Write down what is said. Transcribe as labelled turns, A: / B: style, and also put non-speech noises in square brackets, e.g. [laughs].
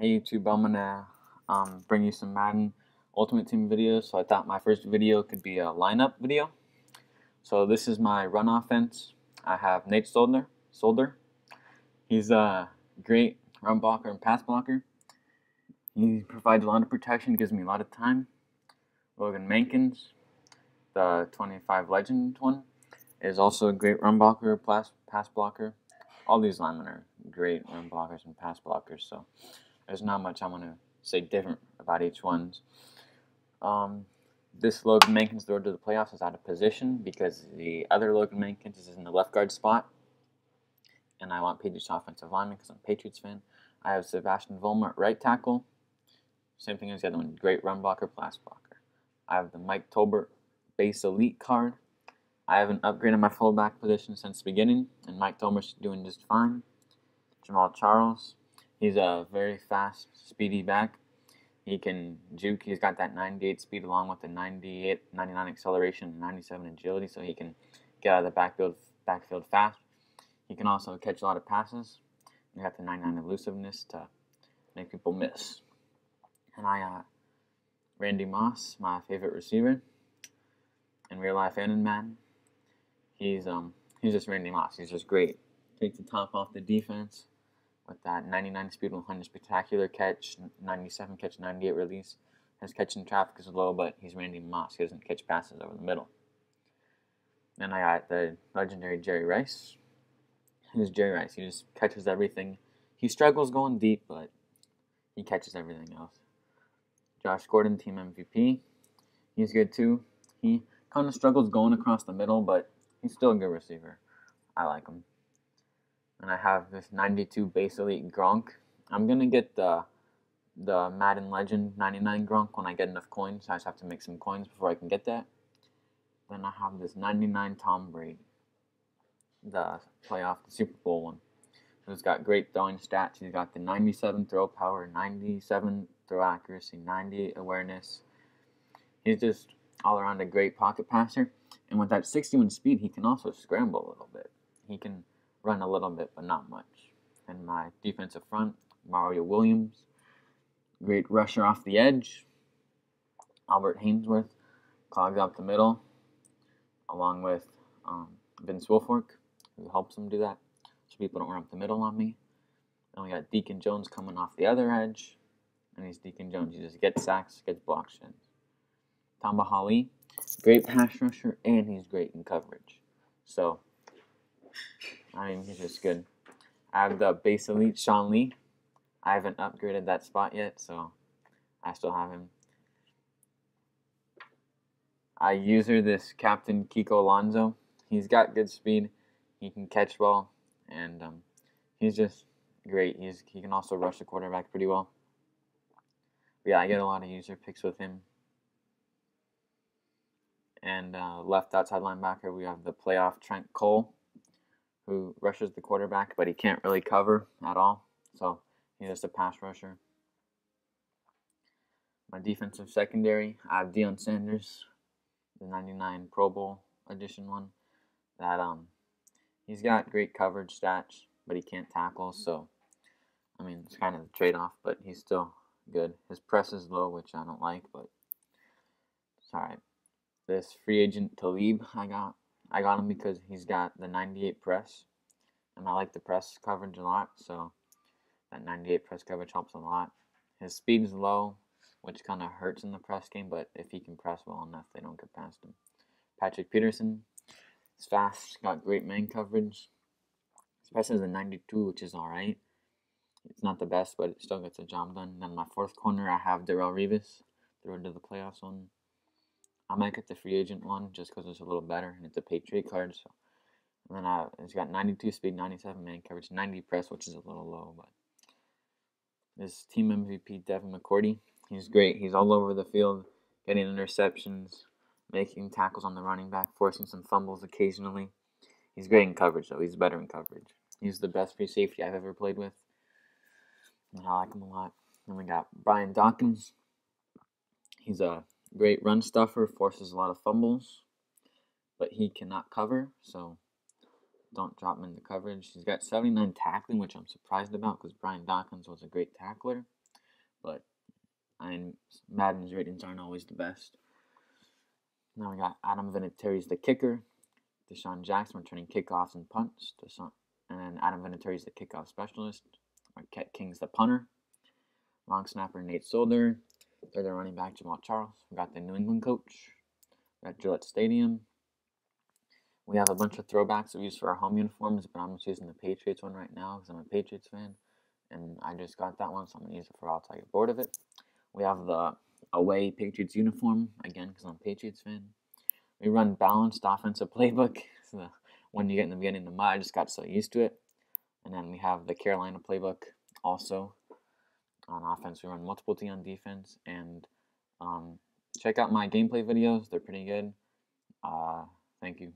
A: Hey YouTube, I'm gonna um, bring you some Madden Ultimate Team videos. So I thought my first video could be a lineup video. So this is my run offense. I have Nate Solder. Solder. He's a great run blocker and pass blocker. He provides a lot of protection, gives me a lot of time. Logan Mankins, the 25 legend one, is also a great run blocker, pass, pass blocker. All these linemen are great run blockers and pass blockers. So there's not much I'm going to say different about each one. Um, this Logan Mankins road to the playoffs is out of position because the other Logan Mankins is in the left guard spot. And I want Patriots offensive lineman because I'm a Patriots fan. I have Sebastian Vollmer at right tackle. Same thing as the other one. Great run blocker, pass blocker. I have the Mike Tolbert base elite card. I haven't upgraded my fullback position since the beginning, and Mike Tolbert's doing just fine. Jamaal Charles, He's a very fast, speedy back. He can juke. He's got that 98 speed along with the 98, 99 acceleration, 97 agility, so he can get out of the backfield backfield fast. He can also catch a lot of passes. He got the 99 elusiveness to make people miss. And I, uh, Randy Moss, my favorite receiver in real life and in Madden. He's um he's just Randy Moss. He's just great. Takes the top off the defense with that 99 speed 100 spectacular catch, 97 catch, 98 release. His catching traffic is low, but he's Randy Moss. He doesn't catch passes over the middle. Then I got the legendary Jerry Rice. Who's Jerry Rice? He just catches everything. He struggles going deep, but he catches everything else. Josh Gordon, team MVP. He's good too. He kind of struggles going across the middle, but he's still a good receiver. I like him and I have this 92 base elite Gronk. I'm gonna get the the Madden Legend 99 Gronk when I get enough coins. I just have to make some coins before I can get that. Then I have this 99 Tom Brady, the playoff, the Super Bowl one. He's got great throwing stats. He's got the 97 throw power, 97 throw accuracy, 90 awareness. He's just all around a great pocket passer. And with that 61 speed, he can also scramble a little bit. He can run a little bit, but not much. And my defensive front, Mario Williams, great rusher off the edge. Albert Haynesworth clogs up the middle, along with um, Vince Wilfork, who helps him do that, so people don't run up the middle on me. Then we got Deacon Jones coming off the other edge, and he's Deacon Jones. He just gets sacks, gets block shins. Tamba Hali, great pass rusher, and he's great in coverage. So I mean, he's just good. I have the base elite Sean Lee. I haven't upgraded that spot yet, so I still have him. I user this Captain Kiko Alonso. He's got good speed. He can catch well, and um, he's just great. He's he can also rush the quarterback pretty well. But yeah, I get a lot of user picks with him. And uh, left outside linebacker, we have the playoff Trent Cole who rushes the quarterback, but he can't really cover at all. So he's just a pass rusher. My defensive secondary, I have Deion Sanders, the 99 Pro Bowl edition one. That um, he's got great coverage stats, but he can't tackle. So, I mean, it's kind of a trade off, but he's still good. His press is low, which I don't like, but it's all right. This free agent Talib I got I got him because he's got the 98 press, and I like the press coverage a lot, so that 98 press coverage helps a lot. His speed is low, which kind of hurts in the press game, but if he can press well enough, they don't get past him. Patrick Peterson is fast, got great man coverage. His press is a 92, which is alright. It's not the best, but it still gets the job done. Then my fourth corner, I have Darrelle Revis, road to the playoffs one. I might get the free agent one just because it's a little better and it's a Patriot card. So, and then I, it's got 92 speed, 97 man coverage, 90 press, which is a little low. But this team MVP Devin McCourty, he's great. He's all over the field, getting interceptions, making tackles on the running back, forcing some fumbles occasionally. He's great in coverage, though. He's better in coverage. He's the best free safety I've ever played with. And I like him a lot. Then we got Brian Dawkins. He's a Great run stuffer, forces a lot of fumbles, but he cannot cover, so don't drop him into coverage. He's got 79 tackling, which I'm surprised about because Brian Dawkins was a great tackler. but I mean, Madden's ratings aren't always the best. Now we got Adam Vinatieri's the kicker, DeSean Jackson returning kickoffs and punts, DeSean, and then Adam Vinatieri's the kickoff specialist, Marquette King's the punter, long snapper Nate Solder, third running back Jamaal Charles. We got the New England coach, got Gillette Stadium. We have a bunch of throwbacks we use for our home uniforms, but I'm just using the Patriots one right now because I'm a Patriots fan, and I just got that one, so I'm gonna use it for all I get bored of it. We have the away Patriots uniform again because I'm a Patriots fan. We run balanced offensive [laughs] playbook. So when you get in the beginning of the mud, I just got so used to it. And then we have the Carolina playbook also on offense. We run multiple T on defense. And um, check out my gameplay videos, they're pretty good. Uh, thank you.